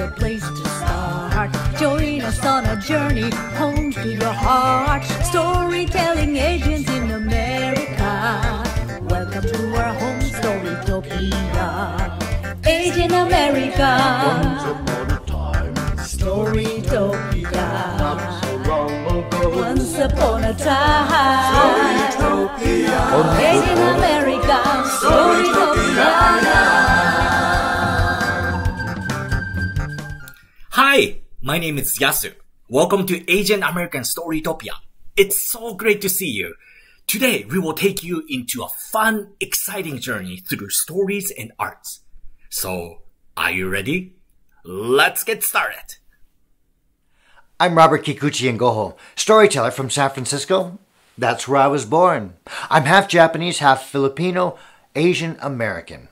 good place to start. Join us on a journey home to your heart. Storytelling agents in America. Welcome to our home storytopia. Asian American. Once upon a time. Storytopia. Once upon a time. Storytopia. Asian American. Storytopia. My name is Yasu. Welcome to Asian American Storytopia. It's so great to see you. Today, we will take you into a fun, exciting journey through stories and arts. So, are you ready? Let's get started. I'm Robert Kikuchi Yngojo, storyteller from San Francisco. That's where I was born. I'm half Japanese, half Filipino, Asian American.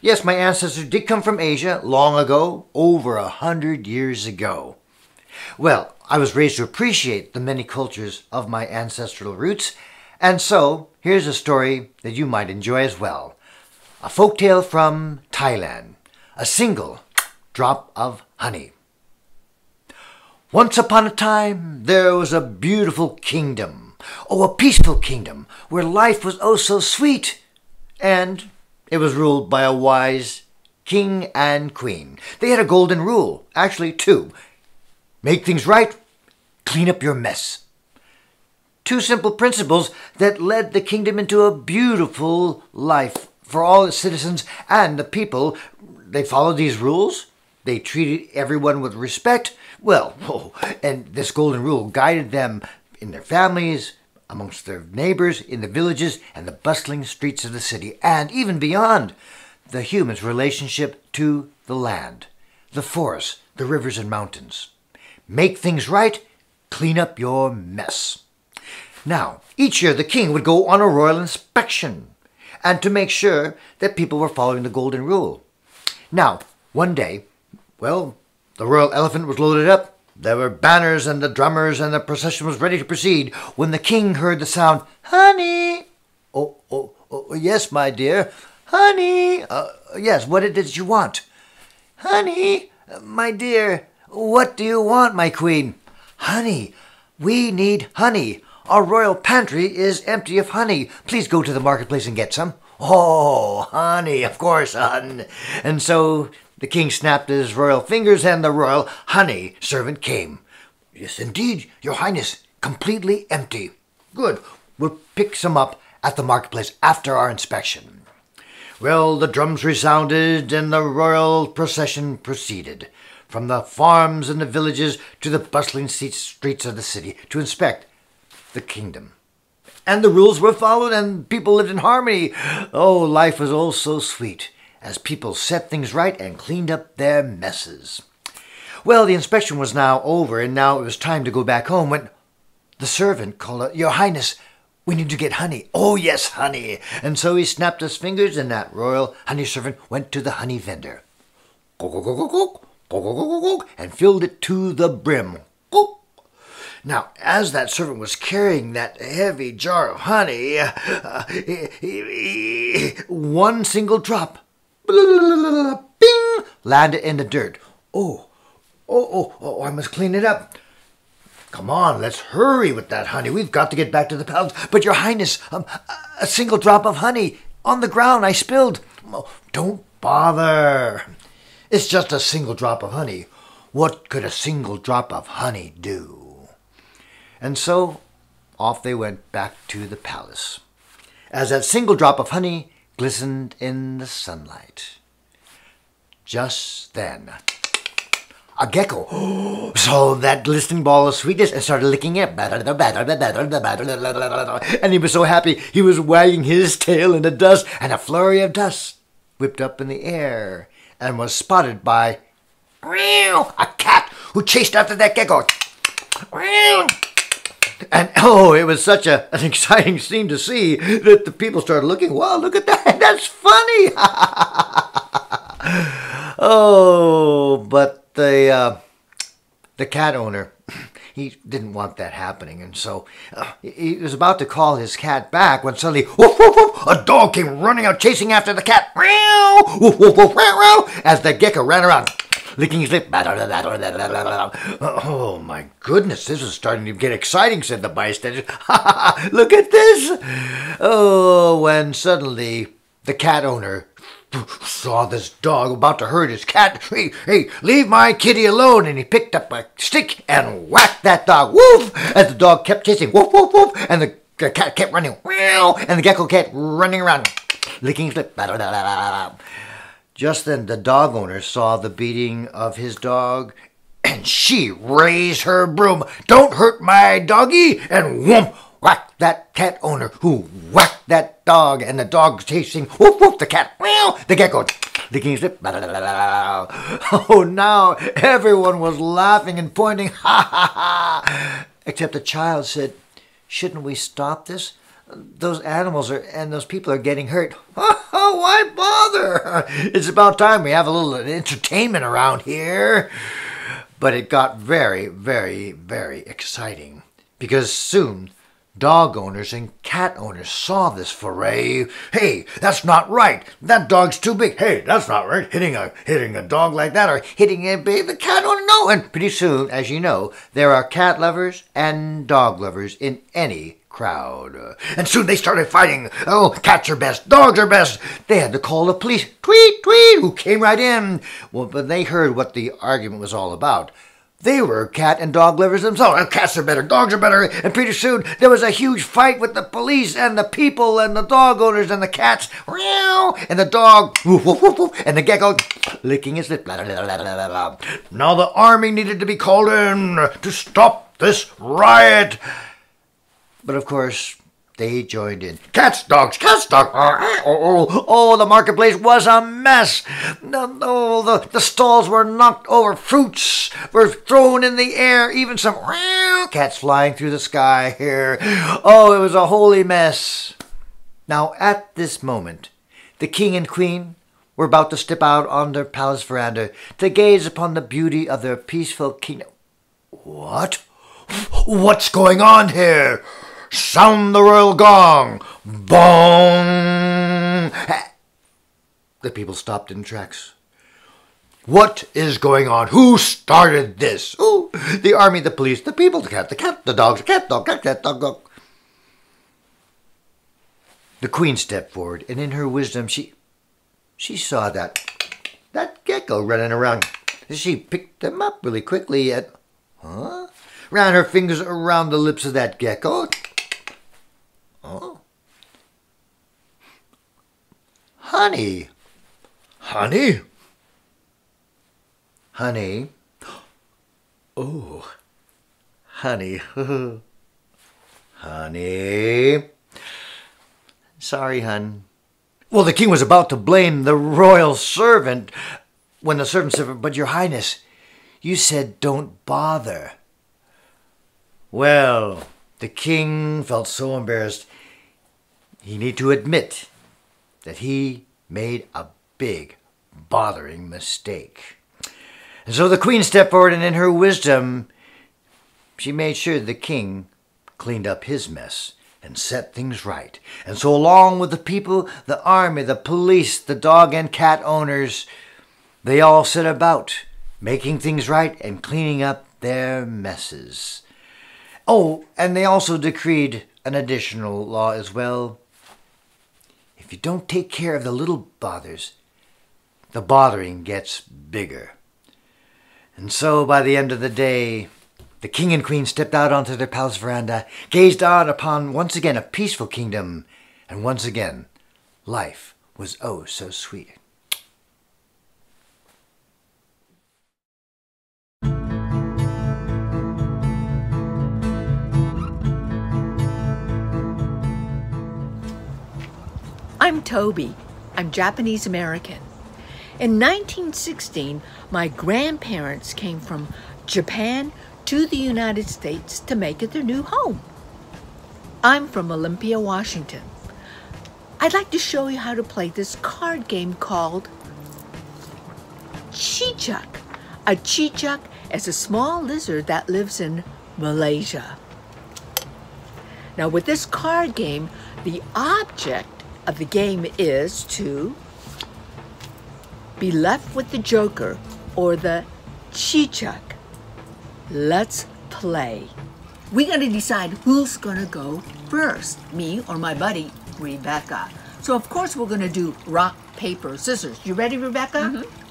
Yes, my ancestors did come from Asia long ago, over a hundred years ago. Well, I was raised to appreciate the many cultures of my ancestral roots, and so here's a story that you might enjoy as well. A folk tale from Thailand, a single drop of honey. Once upon a time, there was a beautiful kingdom. Oh, a peaceful kingdom where life was oh so sweet. And it was ruled by a wise king and queen. They had a golden rule, actually, two make things right, clean up your mess. Two simple principles that led the kingdom into a beautiful life for all its citizens and the people. They followed these rules. They treated everyone with respect. Well, oh, and this golden rule guided them in their families, amongst their neighbors, in the villages, and the bustling streets of the city, and even beyond the humans' relationship to the land, the forests, the rivers, and mountains. Make things right, clean up your mess. Now, each year the king would go on a royal inspection, and to make sure that people were following the golden rule. Now, one day, well, the royal elephant was loaded up. There were banners and the drummers, and the procession was ready to proceed when the king heard the sound, Honey! Oh, oh, oh yes, my dear. Honey! Uh, yes, what did you want? Honey, my dear, what do you want, my queen? Honey, we need honey. Our royal pantry is empty of honey. Please go to the marketplace and get some. Oh, honey, of course, hon. And so the king snapped his royal fingers, and the royal honey servant came. Yes, indeed, your highness, completely empty. Good. We'll pick some up at the marketplace after our inspection. Well, the drums resounded, and the royal procession proceeded from the farms and the villages to the bustling streets of the city to inspect the kingdom. And the rules were followed, and people lived in harmony. Oh, life was all so sweet as people set things right and cleaned up their messes. Well, the inspection was now over, and now it was time to go back home when the servant called out, Your Highness, we need to get honey. Oh, yes, honey. And so he snapped his fingers, and that royal honey servant went to the honey vendor. Go, go, go, go, go, go, go, go, go, and filled it to the brim. Now, as that servant was carrying that heavy jar of honey, uh, one single drop, bing, landed in the dirt. Oh, oh, oh, oh, I must clean it up. Come on, let's hurry with that honey. We've got to get back to the palace. But, Your Highness, um, a single drop of honey on the ground I spilled. Oh, don't bother. It's just a single drop of honey. What could a single drop of honey do? And so off they went back to the palace. As that single drop of honey glistened in the sunlight. Just then, a gecko saw that glistening ball of sweetness and started licking it. And he was so happy he was wagging his tail in the dust, and a flurry of dust whipped up in the air and was spotted by a cat who chased after that gecko. And oh, it was such a, an exciting scene to see that the people started looking. Wow, look at that! That's funny. oh, but the uh, the cat owner he didn't want that happening, and so uh, he was about to call his cat back when suddenly woof, woof, woof, a dog came running out, chasing after the cat. Woof woof woof! As the gecko ran around, licking his lip. Oh my goodness, this is starting to get exciting, said the bystander. Look at this! Oh, when suddenly the cat owner saw this dog about to hurt his cat. Hey, hey, leave my kitty alone. And he picked up a stick and whacked that dog. Woof! As the dog kept chasing. Woof, woof, woof. And the, cat kept running. And the gecko kept running around, licking his lip. Just then, the dog owner saw the beating of his dog, and she raised her broom. Don't hurt my doggy! And whoomp! Whacked that cat owner who whacked that dog, and the dog chasing. Whoop whoop! The cat. Meow! The cat gecko licking his lip. Oh, now everyone was laughing and pointing. Ha ha ha! Except the child said, "Shouldn't we stop this?" Those animals are and those people are getting hurt. Oh, why bother? It's about time we have a little entertainment around here. But it got very, very, very exciting because soon dog owners and cat owners saw this foray. Hey, that's not right. That dog's too big. Hey, that's not right. Hitting a hitting a dog like that or hitting a baby the cat owner. No, and pretty soon, as you know, there are cat lovers and dog lovers in any crowd. And soon they started fighting. Oh, cats are best, dogs are best. They had to call the police. Tweet, tweet, who came right in. Well, but they heard what the argument was all about. They were cat and dog lovers themselves. Oh, cats are better, dogs are better. And pretty soon there was a huge fight with the police and the people and the dog owners and the cats. And the dog and the gecko licking his lip. Now the army needed to be called in to stop this riot. But of course, they joined in. Cats, dogs, cats, dogs. Oh, oh, oh, the marketplace was a mess. Oh, the, the stalls were knocked over. Fruits were thrown in the air. Even some cats flying through the sky here. Oh, it was a holy mess. Now, at this moment, the king and queen were about to step out on their palace veranda to gaze upon the beauty of their peaceful kingdom. What? What's going on here? Sound the royal gong! Bong! The people stopped in tracks. What is going on? Who started this? Who? The army, the police, the people, the cat, the cat, the dogs, the cat, dog, cat, cat, dog, dog. The queen stepped forward, and in her wisdom, she she saw that that gecko running around. She picked him up really quickly and huh? Ran her fingers around the lips of that gecko. Oh. Honey. Honey? Honey. Oh. Honey. honey. Sorry, hun. Well, the king was about to blame the royal servant when the servant said, But, Your Highness, you said don't bother. Well, the king felt so embarrassed he need to admit that he made a big, bothering mistake. And so the queen stepped forward, and in her wisdom, she made sure the king cleaned up his mess and set things right. And so, along with the people, the army, the police, the dog and cat owners, they all set about making things right and cleaning up their messes. Oh, and they also decreed an additional law as well if you don't take care of the little bothers, the bothering gets bigger. And so by the end of the day, the king and queen stepped out onto their palace veranda, gazed out upon once again a peaceful kingdom, and once again life was oh so sweet. I'm Tobey. I'm Japanese American. In 1916, my grandparents came from Japan to the United States to make it their new home. I'm from Olympia, Washington. I'd like to show you how to play this card game called Cicak. A cicak is a small lizard that lives in Malaysia. Now with this card game, the object of the game is to be left with the joker or the cicak. Let's play. We're gonna decide who's gonna go first, me or my buddy, Rebecca. So of course we're gonna do rock, paper, scissors. You ready, Rebecca? Mm -hmm.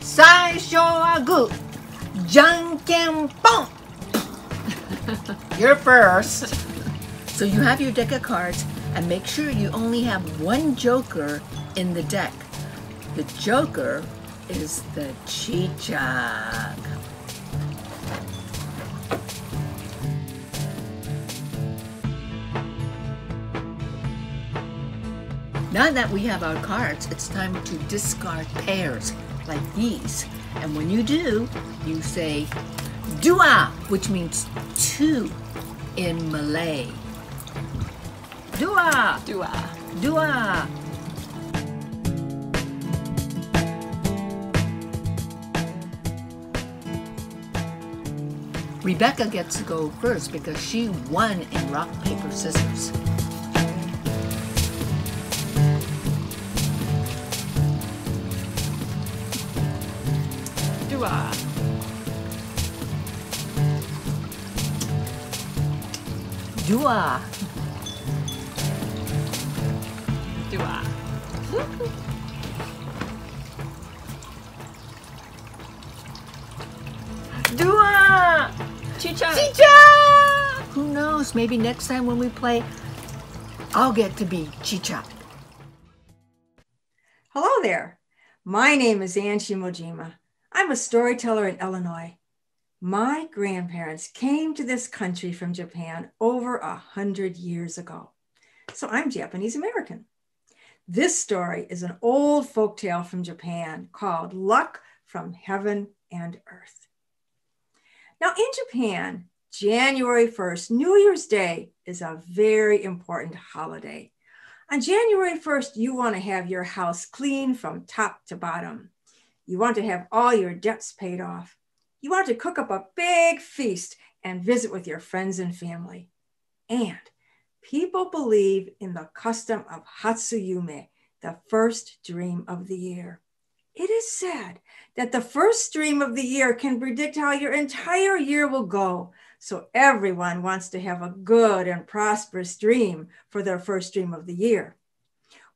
最初はグー、じゃんけんぽん You're first. so you have your deck of cards and make sure you only have one joker in the deck. The joker is the Cicak. Now that we have our cards, it's time to discard pairs like these. And when you do, you say dua, which means two in Malay. Dua, Dua. dua. Rebecca gets to go first because she won in rock, paper, scissors. Dua. Dua. Dua. Cicak. Cicak! Who knows? Maybe next time when we play, I'll get to be Cicak. Hello there. My name is Anne Shimojima. I'm a storyteller in Illinois. My grandparents came to this country from Japan over a hundred years ago. So I'm Japanese American. This story is an old folk tale from Japan called Luck from Heaven and Earth. Now, in Japan, January 1st, New Year's Day, is a very important holiday. On January 1st, you want to have your house clean from top to bottom. You want to have all your debts paid off. You want to cook up a big feast and visit with your friends and family. And people believe in the custom of Hatsuyume, the first dream of the year. It is said that the first dream of the year can predict how your entire year will go. So everyone wants to have a good and prosperous dream for their first dream of the year.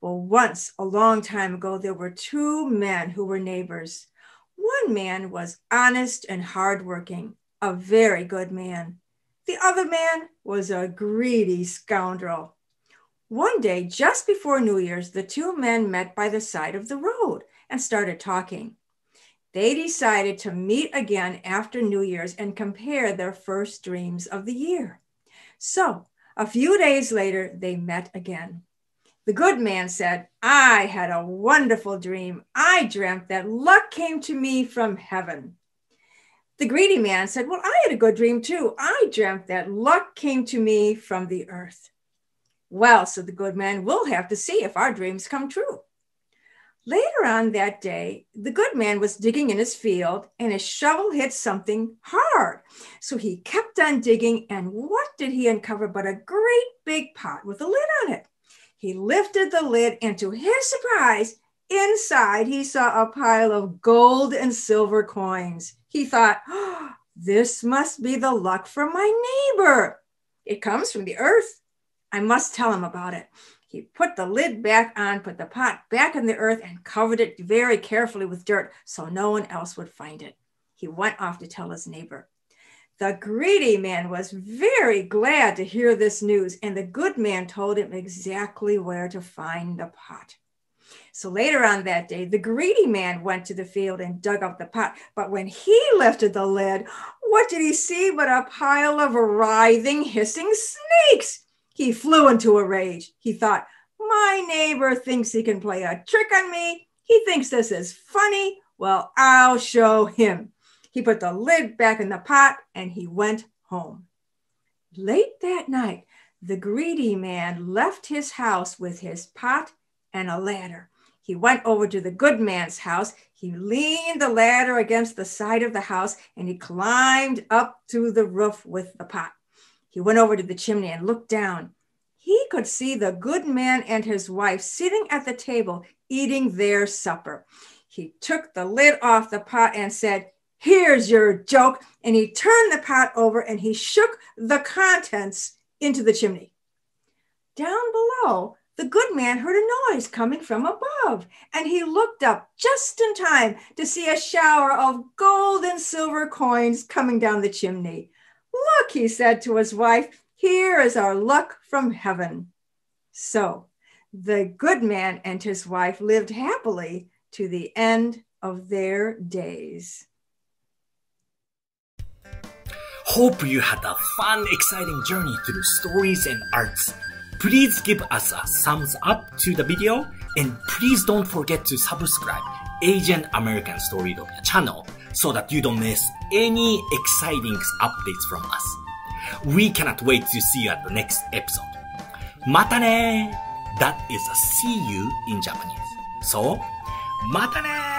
Well, once a long time ago, there were two men who were neighbors. One man was honest and hardworking, a very good man. The other man was a greedy scoundrel. One day, just before New Year's, the two men met by the side of the road and started talking. They decided to meet again after New Year's and compare their first dreams of the year. So, a few days later, they met again. The good man said, I had a wonderful dream. I dreamt that luck came to me from heaven. The greedy man said, Well, I had a good dream too. I dreamt that luck came to me from the earth. Well, said the good man, we'll have to see if our dreams come true. Later on that day, the good man was digging in his field and his shovel hit something hard. So he kept on digging, and what did he uncover but a great big pot with a lid on it? He lifted the lid, and to his surprise, inside he saw a pile of gold and silver coins. He thought, oh, this must be the luck from my neighbor. It comes from the earth. I must tell him about it. He put the lid back on, put the pot back in the earth, and covered it very carefully with dirt so no one else would find it. He went off to tell his neighbor. The greedy man was very glad to hear this news, and the good man told him exactly where to find the pot. So later on that day, the greedy man went to the field and dug up the pot. But when he lifted the lid, what did he see but a pile of writhing, hissing snakes? He flew into a rage. He thought, My neighbor thinks he can play a trick on me. He thinks this is funny. Well, I'll show him. He put the lid back in the pot and he went home. Late that night, the greedy man left his house with his pot and a ladder. He went over to the good man's house. He leaned the ladder against the side of the house and he climbed up to the roof with the pot. He went over to the chimney and looked down. He could see the good man and his wife sitting at the table eating their supper. He took the lid off the pot and said, Here's your joke. And he turned the pot over and he shook the contents into the chimney. Down below, the good man heard a noise coming from above, and he looked up just in time to see a shower of gold and silver coins coming down the chimney. Look, he said to his wife, here is our luck from heaven. So the good man and his wife lived happily to the end of their days. Hope you had a fun, exciting journey through stories and arts. Please give us a thumbs up to the video and please don't forget to subscribe Asian American Storytopia channel so that you don't miss any exciting updates from us. We cannot wait to see you at the next episode. またね That is a see you in Japanese. So, またね